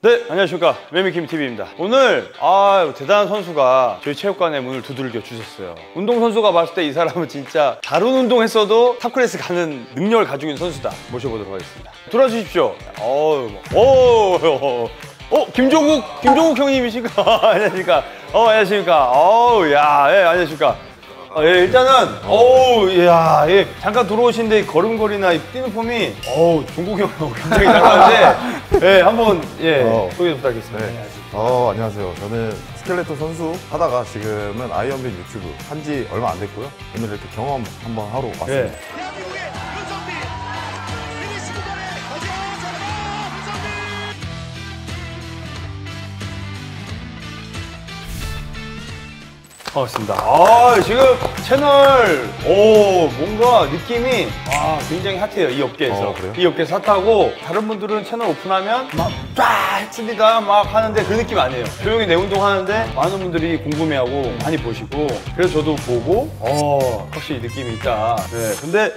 네, 안녕하십니까. 매미킴TV입니다. 오늘, 아, 대단한 선수가 저희 체육관의 문을 두들겨 주셨어요. 운동선수가 봤을 때 이 사람은 진짜 다른 운동 했어도 탑클래스 가는 능력을 가지고 있는 선수다. 모셔보도록 하겠습니다. 들어주십시오. 어우, 뭐, 오, 어, 김종국, 김종국 형님이신가? 안녕하십니까. 어, 안녕하십니까. 어우, 야, 예, 안녕하십니까. 어, 예, 일단은 어우 야 예, 잠깐 들어오신데 걸음걸이나 이 뛰는 폼이 어우 종국이 형 굉장히 잘하는데 예 한번 예 어. 소개 부탁드리겠습니다. 네. 어, 안녕하세요. 저는 스켈레톤 선수 하다가 지금은 아이언맨 유튜브 한 지 얼마 안 됐고요. 오늘 이렇게 경험 한번 하러 왔습니다. 예. 반갑습니다. 아 지금 채널 오 뭔가 느낌이 아 굉장히 핫해요 이 업계에서 어, 그래요? 이 업계에서 핫하고 다른 분들은 채널 오픈하면 막 쫙 했습니다 막 하는데 그 느낌 아니에요 조용히 내 운동 하는데 많은 분들이 궁금해하고 많이 보시고 그래서 저도 보고 어 확실히 느낌이 있다 네 근데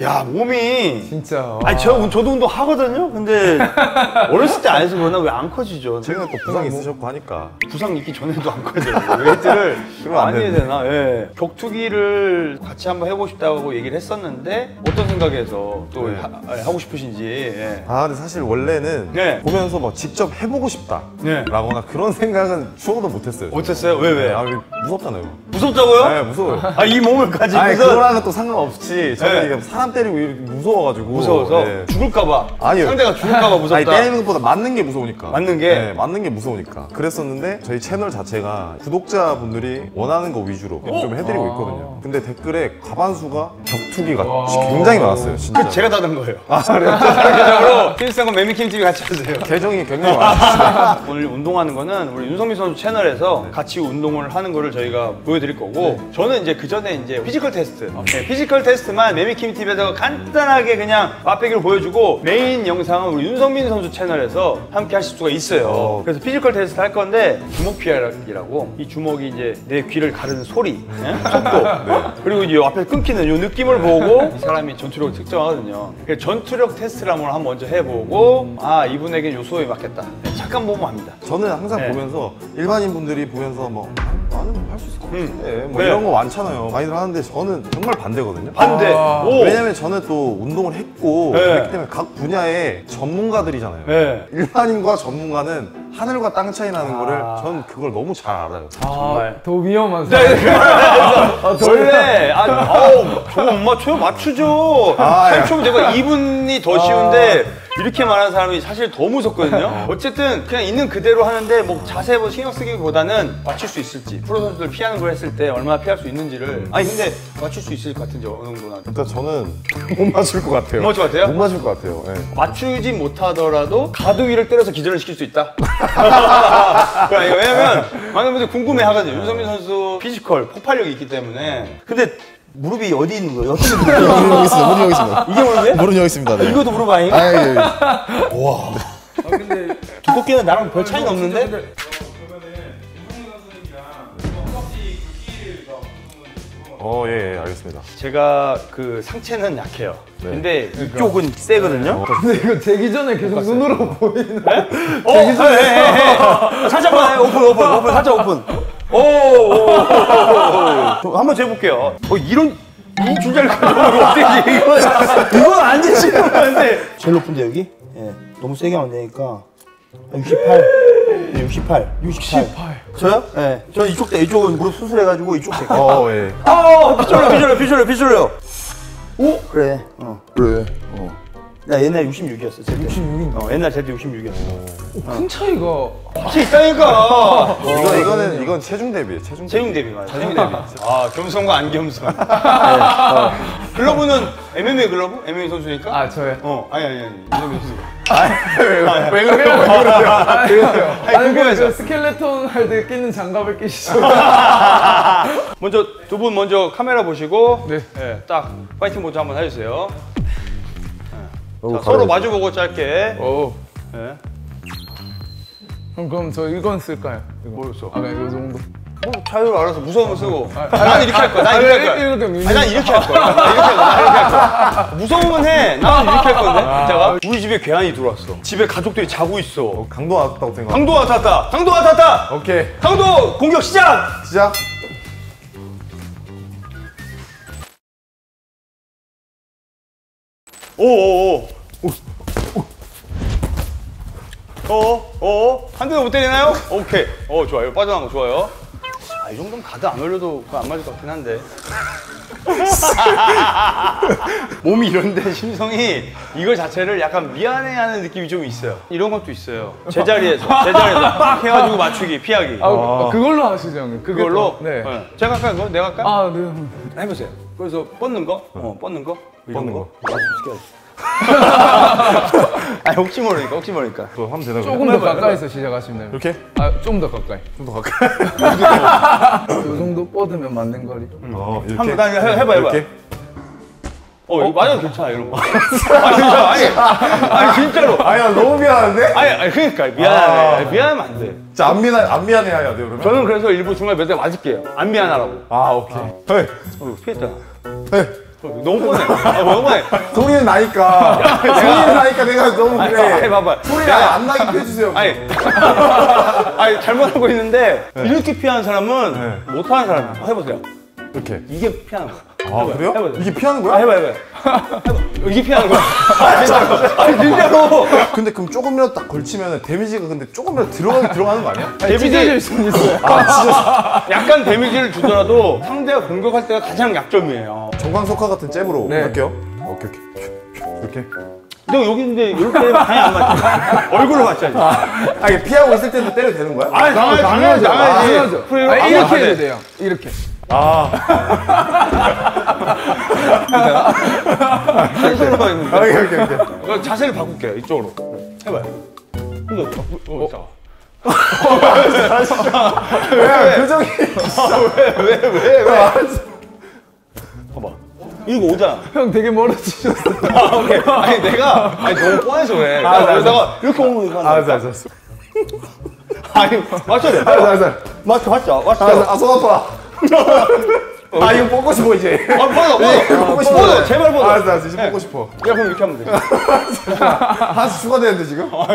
야 몸이 진짜. 아니 저 저도 운동 하거든요 근데 어렸을 때 안 해서 그러나 왜 안 커지죠 최근에 또 부상 있으셨고 하니까. 부상 있기 전에도 안 커져요. 웨이트를 많이 해야. 되나? 예. 격투기를 같이 한번 해보고 싶다고 얘기를 했었는데 어떤 생각에서 또 네. 하, 고 싶으신지. 예. 아, 근데 사실 원래는 네. 보면서 뭐 직접 해보고 싶다. 네. 라거나 그런 생각은 추워도 못했어요. 못했어요? 왜 왜? 아, 이게 무섭잖아요. 무섭다고요? 네, 무서워요. 아 이 몸을 가지고서 아니, 그거랑은 또 상관없이 저는 네. 이게 사람 때리고 이렇게 무서워가지고. 무서워서 네. 죽을까봐. 아니요. 상대가 죽을까봐 무섭다. 아니 때리는 것보다 맞는 게 무서우니까 맞는 게? 네, 맞는 게 무서우니까 그랬었는데 저희 채널 자체가 구독자분들이 원하는 거 위주로 좀 해드리고 아. 있거든요 근데 댓글에 가반수가 격투기가 굉장히 많았어요 진짜 그 제가 닫은 거예요. 아 그래요? 전체적으로 팀스하고 매미킴 TV 같이 하세요. 계정이 굉장히 많았어요 오늘 운동하는 거는 우리 윤성빈 선수 채널에서 같이 운동을 하는 거를 저희가 보여드릴 거고 저는 이제 그 전에 이제 physical 테스트 네, physical 테스트만 매미킴 TV에서 간단하게 그냥 맛배기로 보여주고 메인 영상은 우리 윤성빈 선수 채널에서 함께 하실 수가 있어요. 그래서 physical 테스트 할 건데 주먹 피하기라고 이 주먹이 이제 내 귀를 가르는 소리 예? 속도. 그리고 이제 앞에 끊기는 이 느낌을 보고 이 사람이 전투력을 측정하거든요. 그래서 전투력 테스트를 한번 먼저 해보고 아 이분에게 요 수업이 맞겠다. 네, 잠깐 보면 합니다. 저는 항상 네. 보면서 일반인 분들이 보면서 뭐 것 같은데 뭐 네. 이런 거 많잖아요 많이들 하는데 저는 정말 반대거든요 반대. 아, 오. 왜냐면 저는 또 운동을 했고 네. 그렇기 때문에 각 분야의 전문가들이잖아요 네. 일반인과 전문가는 하늘과 땅 차이 나는 아. 거를 전 그걸 너무 잘 알아요. 정말. 더 위험한 네, 사람. 원래 아, 저거 못 맞춰요? 맞추죠. 아, 예. 8초 제가 2분이 더 쉬운데 이렇게 말하는 사람이 사실 더 무섭거든요. 어쨌든 그냥 있는 그대로 하는데 뭐 자세히 뭐 신경 쓰기보다는 맞출 수 있을지 프로 선수들 피하는 걸 했을 때 얼마나 피할 수 있는지를 아니 근데 맞출 수 있을 것 같은지 어느 정도나 일단 저는 못 맞출 것 같아요. 못 맞출 것 같아요? 못 맞출 것 같아요. 예. 맞추지 못하더라도 가드 위를 때려서 기절을 시킬 수 있다. 그러니까 왜냐면 많은 분들이 궁금해 하거든요. 윤성빈 선수 physical, 폭발력이 있기 때문에. 근데 무릎이 어디 있는 거예요? 어떻게 무릎이 무릎 여기 있습니다. 무릎 여기 있습니다. 이게 무릎이에요? 무릎 여기 있습니다. 네. 이것도 무릎 아니에요? 아, 예, 예. 아, 근데 두껍기는 나랑 별 차이가 없는데? 어, 예, 예, 알겠습니다. 제가 그 상체는 약해요. 네. 근데 이쪽은 세거든요. 근데 이거 되기 전에 계속 눈으로 보이는. 어, 예, 예, 예. 살짝 봐, 오픈, 오픈, 오픈, 살짝 오픈. 한번 재볼게요. 어, 이런, 이 가지고 어떻게 이건, 이건 안 되시는 건데. 제일 높은데 여기? 예. 너무 세게 하면 안 되니까 68. 네, 68. 68. 저요? 예. 저 이쪽 때 이쪽은 무릎 수술해가지고 이쪽 대. 어, 예. 아, 피졸려, 피졸려, 피졸려, 피졸려. 오 그래. 어. 그래. 어. 나 옛날 66이었어. 66인가? 어, 옛날 제때 66이었어. 큰 차이가. 같이 있다니까. 이거, 이거는, 이건 체중 대비예요, 체중 대비. 체중 대비 맞아. 체중 대비. 아, 겸손과 안 겸손. 네. 어. 글러브는 MMA 글러브? MMA 선수니까? 아, 저요? 어, 아니, 아니, 아니. 이정민 선수. 왜 그래요? 왜 그러세요? 아니, 그, 궁금해서. 그 스켈레톤 할 때 끼는 장갑을 끼시죠. 먼저 두 분 먼저 카메라 보시고 네. 예, 딱 파이팅 모드 한번 해주세요. 어우, 자, 서로. 마주보고 짧게. 오. 예. 그럼, 그럼 저 이건 쓸까요? 이거. 뭘 써? 아, 그냥 이 정도. 뭐 자유를 알아서 무서우면 쓰고. 난 이렇게 할 거야. 난 이렇게 할 거야. 아니, 난 이렇게 할 거야. 난 이렇게 할 거야. 난 이렇게 할 거야. 무서우면 해. 난 이렇게 할 건데. 자가 우리 집에 괴한이 들어왔어. 집에 가족들이 자고 있어. 강도 왔다고 생각. 강도 나타났다. 강도 나타났다. 오케이. 강도 공격 시작. 시작. 오오오. 어, 어, 한 대도 못 때리나요? 오케이. 어, 좋아요. 빠져나간 거 좋아요. 아, 이 정도면 가드 안 올려도 안 맞을 것 같긴 한데. 몸이 이런데 심성이 이거 자체를 약간 미안해하는 느낌이 좀 있어요. 이런 것도 있어요. 제자리에서, 제자리에서 빡 해가지고 맞추기, 피하기. 아, 그걸로 하시죠 형님. 그게 그걸로? 더- 네. 제가 할까요? 그거? 내가 할까요? 아 네. 해보세요. 그래서 뻗는 거? 어, 뻗는 거? 뻗는 거. 시켜야지. 아니, 혹시 모르니까, 혹시 모르니까. 또 하면 되나 조금? 더 가까이서 시작하시면 돼요. 이렇게? 아, 좀 더 가까이. 좀 더 가까이. 요 정도 뻗으면 맞는 거리. 어, 이렇게. 한번 나 해- 해봐, 해봐. 이렇게. 어, 이거 맞아도 괜찮아, 이런 거. 아, 진짜, 아니, 아니, 진짜로. 아니, 나 너무 미안한데? 아니, 아니, 그러니까, 미안해. 아니, 미안하면 안 돼. 진짜 안 미안, 안 미안해 해야 돼요, 그러면? 저는 그래서 일부 중간에 몇대 맞을게요. 안 미안하라고. 아, 오케이. 어, 피했잖아. 네. 어, 너무 뻔해. 아, 너무 뻔해. 소리는 나니까. 소리는 나니까 내가 너무 아니, 그래. 아니, 봐봐. 소리가 안 나게 피해주세요. 아니, 아니, 잘못하고 있는데, 이렇게 피하는 사람은 네. 못하는 사람이야. 해보세요. 이렇게. 이게 피하는 거야. 아, 그래요? 해봐요. 이게 피하는 아, 거야? 해봐, 해봐. 해봐. 이게 피하는 거야. 아, 진짜로. 아니, 진짜로. 근데 그럼 조금이라도 딱 걸치면 데미지가 근데 조금이라도 들어가긴 들어가는 거 아니야? 데미지, 수는 있어요. 약간 데미지를 주더라도 상대가 공격할 때가 가장 약점이에요. 정광석화 같은 잽으로 네. 할게요. 오케이, 오케이. 이렇게. 너 여기 있는데 이렇게 하면 당연히 안 맞지. 얼굴로 맞잖아. 아, 이게 피하고 있을 때도 때려도 되는 거야? 아니, 당연히, 당연히, 당연히. 당연하죠. 아니, 안 이렇게 맞아야 해도 돼. 돼요. 이렇게. 한 손으로 있는데. 아, 오케이, 오케이, 오케이. 어, 자세를 바꿀게요, 이쪽으로. 해봐요. 이거, 어, 어, 야, 표정이. 왜, 왜, 왜? 봐봐. 이거 오잖아. 형 되게 멀어지셨어. 아, 오케이. 아니, 내가, 아니, 너무 뻔해서 그래. 아, 그러다가 이렇게 오면 이거 아, 알았어, 알았어. 아니, 맞춰야 돼. 알았어, 알았어. 맞춰, 맞죠? 맞죠? 알았어. 아, 손 아파. 아, 이거 뽑고 싶어, 이제. 아, 뻗어, 뻗어. 뽑고 싶어. 뻗어, 제발 뻗어. 알았어, 알았어. 이제 뽑고 싶어. 야, 그럼 이렇게 하면 돼. 하나씩 추가되는데, 지금? 아,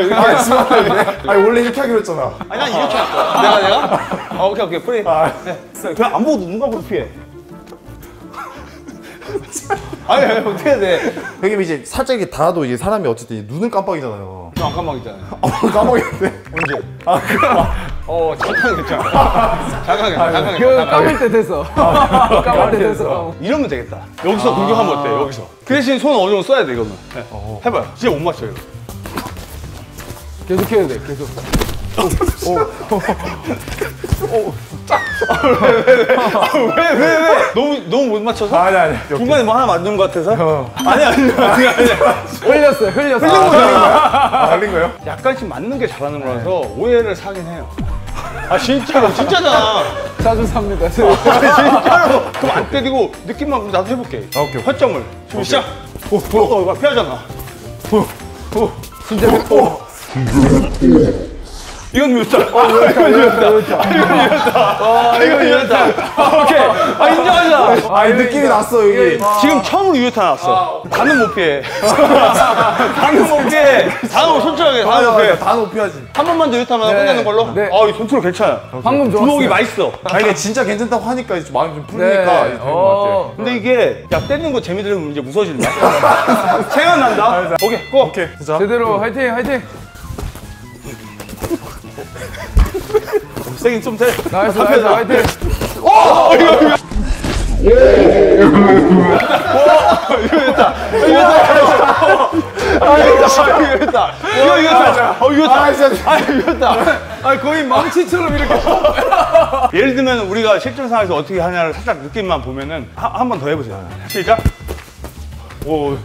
추가되는데? 아니, 원래 이렇게 하기로 했잖아. 아니, 난 이렇게 할 거야. 내가, 내가? 아, 오케이, 오케이. 프리. 네. 그냥 안 보고 눈 감고 피해. 아니, 아니, 어떻게 해야 돼? 형님, 이제 살짝 이렇게 닿아도 이제 사람이 어쨌든 눈은 깜빡이잖아요. 저 안 깜빡이잖아요. 어, 깜빡이는데? 언제? 아, 그거. 어, 잠깐 괜찮아. 잠깐 괜찮아. 잠깐 그 괜찮아. 감을 때 돼서. 감을 때 돼서. 이러면 되겠다. 여기서 공격하면 어때? 여기서. 그 대신 손 어느 정도 써야 돼, 이거는. 네. 해봐요. 진짜 못 맞춰요. 이거. 계속 해야 돼. 계속. 왜, 왜, 왜? 너무, 너무 못 맞춰서? 아니, 아니. 중간에 뭐 하나 맞는 것 같아서? 아니, 아니, 아니, 아니. 흘렸어요. 흘렸어요. 아, 걸린 거예요? 약간씩 맞는 게 잘하는 거라서 오해를 사긴 해요. 아, 진짜로, 진짜잖아. 자주 삽니다. 진짜로. 그럼 안 때리고 느낌만 나도 해볼게. 아, 오케이. 허점을. 지금 시작. 오, 오, 오, 피하잖아. 오, 오. 진짜 오. 이건 미웠다. 아, 이건. 아, 이건 미웠다. 아, 이건. 아, 오케이. 아, 인정하자. 아, 이 느낌이 났어, 여기. 지금 처음으로 유효타 나왔어. 다는 못 피해. 다는 못 피해. 다는 솔직하게 다는 못 피해. 다 높여야지. 한 번만 더 유효타만 네. 끝내는 걸로? 네. 아, 이 컨트롤 괜찮아. 방금 좋았어요. 주먹이 맛있어. 아, 이게 진짜 괜찮다고 하니까 이제 마음이 좀 네. 풀리니까 되는 것 어. 근데 이게 야 때리는 거 재미 들으면 이제 무서워진다. 생각난다. 오케이, go. 오케이. 자. 제대로 화이팅 화이팅. 세긴 좀 세. nice nice 화이팅. 아, 이겼다. 이거 이겼다. 어, 이겼다. 아, 이겼다. 아 거의 망치처럼 이렇게. 예를 들면 우리가 실전 상황에서 어떻게 하냐를 살짝 느낌만 보면은 한 번 더 해보세요. 시작. 오,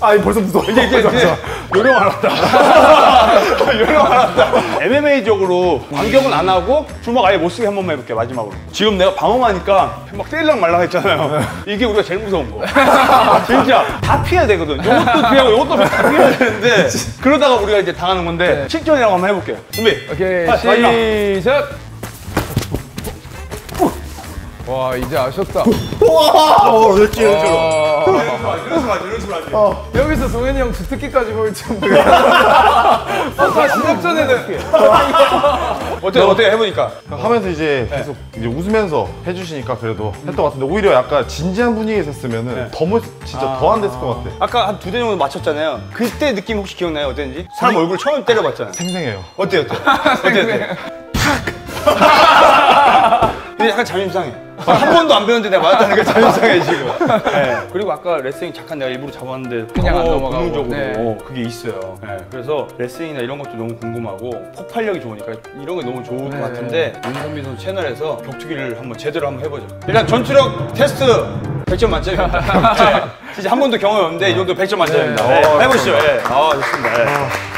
아, 벌써 무서워. 이제 이제 이제 요령 알았다. 요령 알았다. MMA적으로 반격은 안 하고 주먹 아예 못 쓰게 한 번만 해볼게 마지막으로. 지금 내가 방어하니까 막 때리랑 말랑 했잖아요. 이게 우리가 제일 무서운 거. 진짜 다 피해야 되거든. 이것도 피하고 이것도 다 피해야 되는데 그러다가 우리가 이제 당하는 건데 실전이라고 한번 해볼게요. 준비. 오케이 아. 시작. 와 이제 아셨다. 어, 그렇지, 그 렇지. 여기서 동현이 형 주특기까지 보일 줄 몰라. 아까 시작 전에는 어때 어떻게 해보니까 하면서 이제 계속 이제 웃으면서 해주시니까 그래도 했던 것 같은데 오히려 약간 진지한 분위기에서 했으면은 더 멋, 진짜 더 안 됐을 것 같아. 아까 한 두 대 정도 맞췄잖아요. 그때 느낌 혹시 기억나요? 어땠는지? 사람 얼굴 처음 때려봤잖아요. 생생해요. 어때 어때? 어때 어때? 탁. 근데 약간 자존심 상해. 한 번도 안 배웠는데 내가 맞았다는 게 자존심 상해 지금. 네. 그리고 아까 레슬링 잠깐 내가 일부러 잡았는데 그냥 안 바로 넘어가고. 본능적으로 네. 그게 있어요. 네. 그래서 레슬링이나 이런 것도 너무 궁금하고 폭발력이 좋으니까 이런 게 너무 좋을 것 네. 같은데 윤성빈 선수 채널에서 격투기를 한번 제대로 한번 해보죠. 일단 전투력 테스트 100점 만점입니다. 네. 진짜 한 번도 경험이 없는데 이 정도 100점 만점입니다. 네. 네. 어, 해보시죠. 네. 아 좋습니다. 네.